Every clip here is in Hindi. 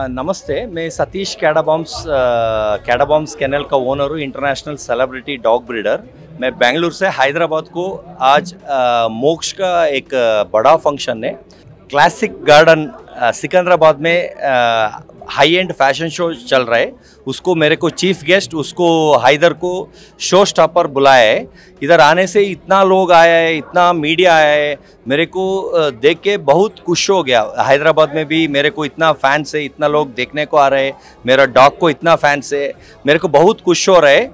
नमस्ते मैं सतीश कैडाबॉम्स कैडाबॉम्स कैनल का ओनर हूँ इंटरनेशनल सेलिब्रिटी डॉग ब्रीडर मैं बेंगलुरु से हैदराबाद को आज मोक्ष का एक बड़ा फ़ंक्शन है क्लासिक गार्डन सिकंदराबाद में हाई एंड फ़ैशन शो चल रहा है। उसको मेरे को चीफ गेस्ट उसको हैदर को शो स्टॉपर बुलाया है। इधर आने से इतना लोग आया है इतना मीडिया आया है मेरे को देख के बहुत खुश हो गया। हैदराबाद में भी मेरे को इतना फैंस है इतना लोग देखने को आ रहे हैं मेरा डॉग को इतना फैंस है मेरे को बहुत खुश हो रहा है।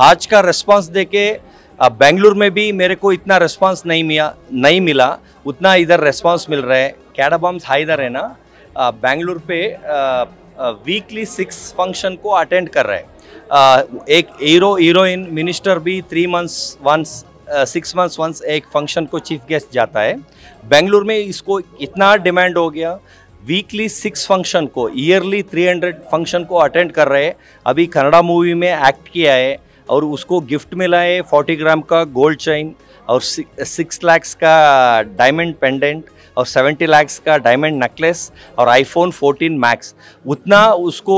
आज का रिस्पॉन्स दे के अ, बेंगलुरु में भी मेरे को इतना रिस्पांस नहीं मिला नहीं मिला। उतना इधर रिस्पांस मिल रहा है। कैडाबॉम्स हैदर है ना। बेंगलुरु पे वीकली सिक्स फ़ंक्शन को अटेंड कर रहे हैं। एक हीरो हीरोइन मिनिस्टर भी three months once six months once एक फ़ंक्शन को चीफ गेस्ट जाता है। बेंगलुरु में इसको इतना डिमांड हो गया। वीकली सिक्स फ़ंक्शन को ईयरली थ्री हंड्रेड फ़ंक्शन को अटेंड कर रहे हैं। अभी कन्नड़ा मूवी में एक्ट किया है। और उसको गिफ्ट में लाए फोर्टी ग्राम का गोल्ड चेन और सिक्स लैक्स का डायमंड पेंडेंट और सेवेंटी लैक्स का डायमंड नेकलेस और आईफोन 14 मैक्स उतना उसको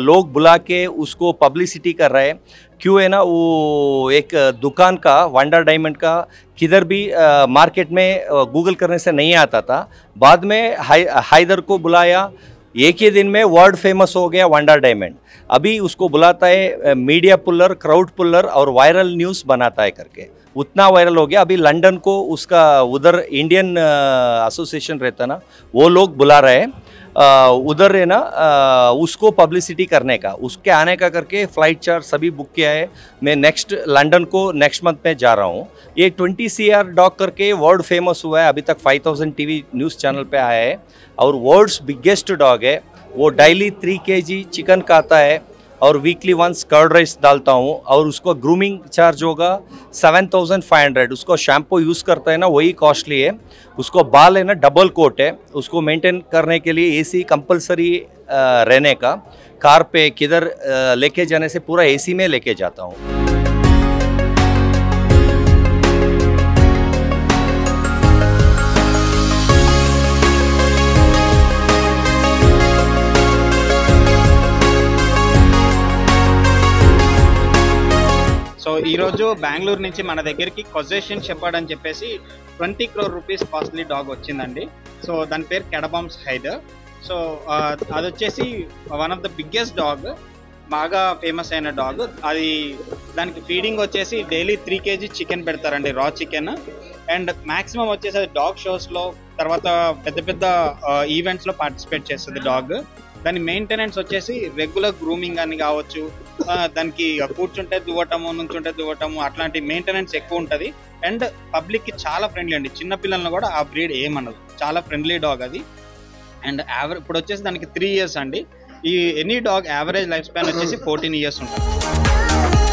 लोग बुला के उसको पब्लिसिटी कर रहे हैं। क्यों है ना वो एक दुकान का वंडर डायमंड का किधर भी अ, मार्केट में गूगल करने से नहीं आता था। बाद में हाय हैदर को बुलाया एक ही दिन में वर्ल्ड फ़ेमस हो गया वंडर डायमंड अभी उसको बुलाता है मीडिया पुलर क्राउड पुलर और वायरल न्यूज़ बनाता है करके। उतना वायरल हो गया। अभी लंदन को उसका उधर इंडियन एसोसिएशन रहता ना, वो लोग बुला रहे हैं। उधर है ना उसको पब्लिसिटी करने का, उसके आने का करके फ़्लाइट चार्ज सभी बुक किया है। मैं नेक्स्ट लंदन को नेक्स्ट मंथ में जा रहा हूँ। ये ट्वेंटी सी आर डॉग करके वर्ल्ड फ़ेमस हुआ है। अभी तक five thousand T V news channel पे आया है। और वर्ल्ड्स बिगेस्ट डॉग है। वो डेली थ्री के जी चिकन खाता है। और वीकली वंस कर्ड राइस डालता हूँ और उसको ग्रूमिंग चार्ज होगा सेवन थाउज़ेंड फाइव हंड्रेड उसको शैम्पू यूज़ करता है ना, वही कॉस्टली है। उसको बाल है ना डबल कोट है। उसको मेंटेन करने के लिए एसी कंपलसरी रहने का। कार पे किधर लेके जाने से पूरा एसी में लेके जाता हूँ। సో ఈ రోజు బెంగళూరు నుంచి మన దగ్గరికి కొజేషన్ షెపర్డ్ అని చెప్పేసి twenty crore rupees costly dog వచ్చిందండి. సో దాని పేరు కెడబామ్స్ హైదర్. సో అది వచ్చేసి one of the biggest dog బాగా ఫేమస్ అయిన డాగ్. అది దానికి ఫీడింగ్ వచ్చేసి డైలీ త్రీ కేజీ చికెన్ పెడతారండి రా చికెన్. అండ్ మాక్సిమం వచ్చేసి అది డాగ్ షోస్లో తర్వాత పెద్ద పెద్ద ఈవెంట్స్లో పార్టిసిపేట్ చేస్తుంది డాగ్. దాని మెయింటెనెన్స్ వచ్చేసి రెగ్యులర్ గ్రూమింగ్ అని కావచ్చు దానికి కూర్చుంటే దువ్వటము నుంచుంటే దువ్వటము అట్లాంటి మెయింటెనెన్స్ ఎక్కువ ఉంటుంది. అండ్ పబ్లిక్కి చాలా ఫ్రెండ్లీ అండి. చిన్న పిల్లలను కూడా ఆ బ్రీడ్ ఏమనదు. చాలా ఫ్రెండ్లీ డాగ్ అది. అండ్ యావరేజ్ ఇప్పుడు వచ్చేసి దానికి త్రీ ఇయర్స్ అండి. ఈ any dog average life span వచ్చేసి ఫోర్టీన్ ఇయర్స్ ఉంటుంది.